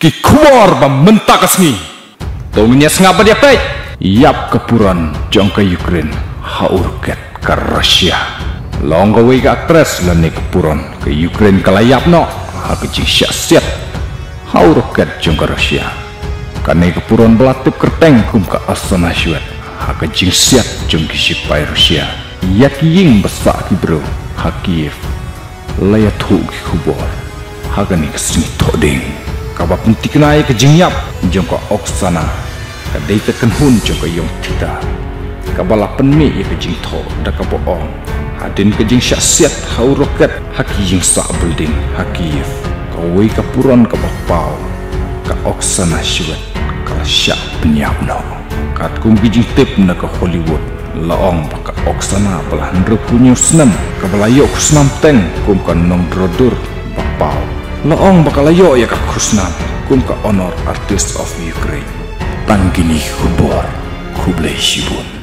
ki kuar ba mentak asngi tongnya sngapa dia pek yap kepuran jong ke Ukraine haurket ke Rusia long gawe ga actress lani kepuran ke Ukraine kalayap no. Ha ke jing siat haurket jong ke Rusia kane kepuran belatip kerteng kum ke asana syuat ha ke jing siat jong ki sipai Rusia yak ying besak ki bro. Ha Kiev layat hu ki kubor. Ha ke ni ke sini toding kaba punti kenai ke jingyap jongko oksana ka dei ka hun jongko yong tita kaba la penmi ya ke jing tho da ka boong hadin ke jing syasiat hau roket. Haki jing sa building haki. Ka wei ka puron ka oksana syuat ka syak penyap no. Kat kum jing tip na ka hollywood. Laong baka oksana belah ndro punyo snam ka belayok snam teng kum ka nong drodur bapau Laong bakalayo ya ka kusnam kum ka honor artist of Ukraine. Tangkini hubor kublai shibun.